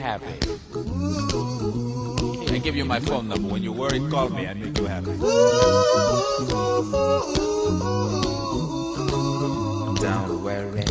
Happy. I give you my phone number. When you're worried, call me. I make you happy. Don't worry.